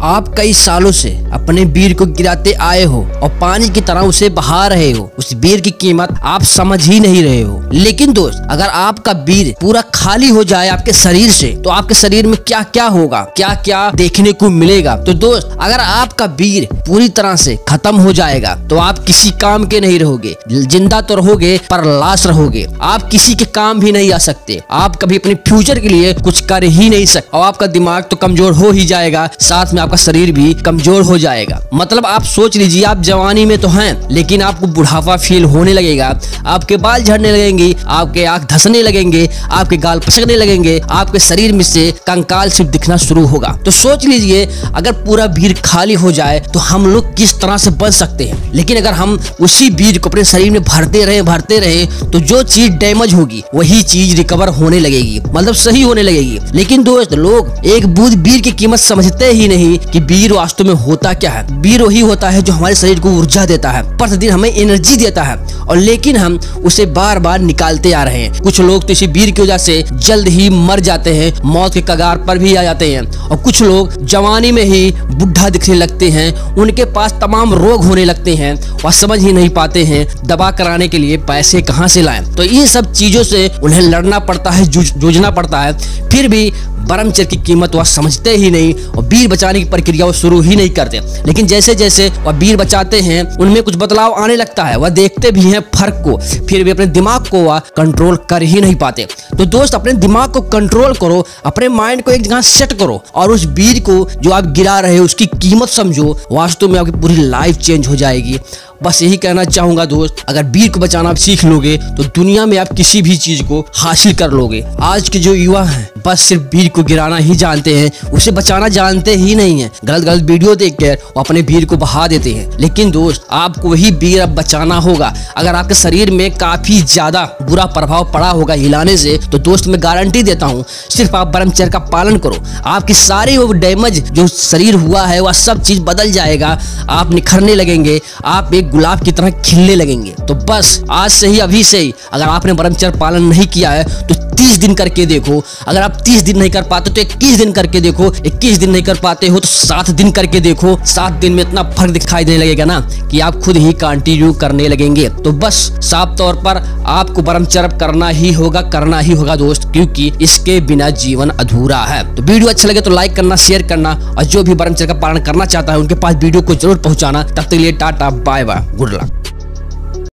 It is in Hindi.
आप कई सालों से अपने बीर को गिराते आए हो और पानी की तरह उसे बहा रहे हो। उस बीर की कीमत आप समझ ही नहीं रहे हो। लेकिन दोस्त, अगर आपका बीर पूरा खाली हो जाए आपके शरीर से तो आपके शरीर में क्या क्या होगा? क्या क्या देखने को मिलेगा? तो दोस्त, अगर आपका बीर पूरी तरह से खत्म हो जाएगा तो आप किसी काम के नहीं रहोगे। ज़िंदा तो रहोगे, पर लाश रहोगे। आप किसी के काम भी नहीं आ सकते। आप कभी अपने फ्यूचर के लिए कुछ कर ही नहीं सकते और आपका दिमाग तो कमज़ोर हो ही जाएगा। साथ में आपका शरीर भी कमज़ोर हो जाएगा। मतलब आप सोच लीजिए, आप जवानी में तो हैं, लेकिन आपको बुढ़ापा फील होने लगेगा। आपके बाल झड़ने लगेंगे, आपके आँख धसने लगेंगे, आपके गाल पसकने लगेंगे, आपके शरीर में से कंकाल सिर्फ़ दिखना शुरू होगा। तो सोच लीजिए, अगर पूरा भीड़ खाली हो जाए तो हम लोग किस तरह से बच सकते हैं? लेकिन अगर हम उसी बीज को अपने शरीर में भरते रहे भरते रहे तो जो चीज़ डैमेज होगी, वही चीज़ रिकवर होने लगेगी। मतलब सही होने लगेगी। लेकिन दोस्त, लोग, एक बूंद बीर की कीमत समझते ही नहीं। कि वीर वास्तव में होता क्या है? वीर वही होता है जो हमारे शरीर को ऊर्जा देता है, प्रतिदिन हमें एनर्जी देता है और लेकिन हम उसे बार बार निकालते आ रहे हैं। कुछ लोग तो इसी वीर की वजह से जल्द ही मर जाते हैं, मौत के कगार पर भी आ जाते हैं और कुछ लोग जवानी में ही बुढ़ा दिखने लगते हैं, उनके पास तमाम रोग होने लगते हैं वह समझ ही नहीं पाते हैं दवा कराने के लिए पैसे कहाँ से लाए। तो इन सब चीज़ों से उन्हें लड़ना पड़ता है जूझना पड़ता है, फिर भी ब्रह्मचर्य की कीमत वह समझते ही नहीं और वीर बचाने की प्रक्रिया वो शुरू ही नहीं करते। लेकिन जैसे जैसे वह वीर बचाते हैं, उनमें कुछ बदलाव आने लगता है। वह देखते भी हैं फ़र्क को, फिर भी अपने दिमाग को वह कंट्रोल कर ही नहीं पाते। तो दोस्त, अपने दिमाग को कंट्रोल करो, अपने माइंड को एक जगह सेट करो और उस वीर को जो आप गिरा रहे हो, उसकी कीमत समझो। वास्तव में आपकी पूरी लाइफ चेंज हो जाएगी। बस यही कहना चाहूँगा दोस्त, अगर बीर को बचाना सीख लोगे तो दुनिया में आप किसी भी चीज़ को हासिल कर लोगे। आज के जो युवा हैं, बस सिर्फ़ बीर को गिराना ही जानते हैं, उसे बचाना जानते ही नहीं है। गलत गलत वीडियो देख कर वो अपने बीर को बहा देते हैं। लेकिन दोस्त, आपको वही बीर अब बचाना होगा। अगर आपके शरीर में काफ़ी ज़्यादा बुरा प्रभाव पड़ा होगा हिलाने से तो दोस्त, मैं गारंटी देता हूँ, सिर्फ़ आप ब्रह्मचर्य का पालन करो। आपकी सारी वो डैमेज जो शरीर हुआ है, वह सब चीज़ बदल जाएगा। आप निखरने लगेंगे, आप एक गुलाब की तरह खिलने लगेंगे। तो बस, आज से ही, अभी से ही, अगर आपने ब्रह्मचर्य पालन नहीं किया है तो तीस दिन करके देखो। अगर आप तीस दिन नहीं कर पाते तो इक्कीस दिन करके देखो। इक्कीस दिन नहीं कर पाते हो तो सात दिन करके देखो। सात दिन में इतना फ़र्क दिखाई देने लगेगा ना कि आप खुद ही कंटिन्यू करने लगेंगे। तो बस साफ़ तौर पर आपको ब्रह्मचर्य करना ही होगा, करना ही होगा दोस्त, क्योंकि इसके बिना जीवन अधूरा है। तो वीडियो अच्छा लगे तो लाइक करना शेयर करना, और जो भी ब्रह्मचर्य का पालन करना चाहता है, उनके पास वीडियो को ज़रूर पहुंचाना। तब तक लिए tata bye bye good luck